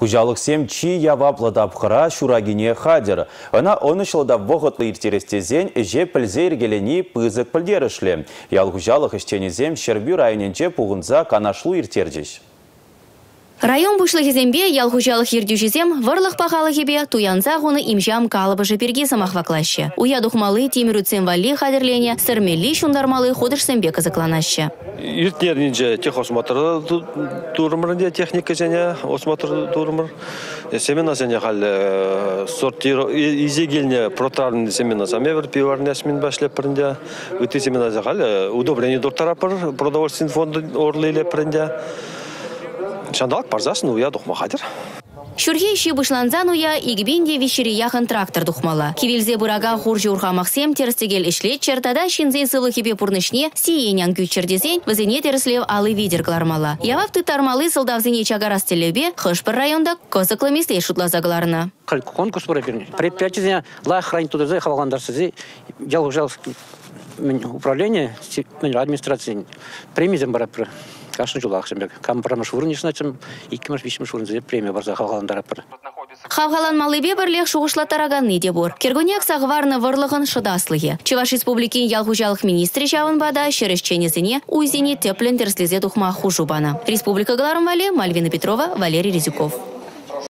Хужалық сем чи яваплы дапқыра шурагине хадер. Ана оны шылда вғытлы иртерестезен же пілзе ергелені пызык пілдерішлі. Ял хужалық іштенезем Шербю районенче пуғынза канашлу иртердеш. Район бұшлы кезембе ялхужалық ердюжезем варлық пағалы хебе туянза ғуны имжам калыбы жеперге самахваклашы. Уя духмалы темірүтсен вали хадерлене сырмелли шундармалы ходышсенбе қызыкланашы. Иртнернинже техосмотр турмырынде техника және осмотр турмыр. Семена және хал сортир изегелне протарный семена саме бір пиварный асмин башлеп бірінде. Үті семена хал удобрение доктарапыр продовольственный фонд орлейлеп бірінде. Шандалак парзасын уя духма хадер. Шүрхе ши бұшланзан уя игбинде вишері яхын трактор духмала. Кивилзе бұрага хуржы урхамақсем терстегел ішлет чертада шинзен сылы хебе пурнышне сиенян күйчердезен візіне терслев алы видер клармала. Явап тармалы сылдавзене чагарас телебе хышпыр районда козықлы месте шутлазагларына. Конкурс бұра беріне. Предприятие ла хранит туда халгандарсы жал жал управление администрации премиязем барапыр кашын жулақ жемек кампырама шурын ешначым екі маш бишім шурын премия барза халгаландарапыр Хавгалан малыбе бірлех шуғышла тараганны де бор. Кергуняк сағварны варлығын шыдаслығы. Чываш республикин ялхужалық министрі жауын бада шерішченезіне уйзене теплен терслезе тухма хужубана. Республика Галарым Вале, Мальвина Петрова, Валерий Резюков.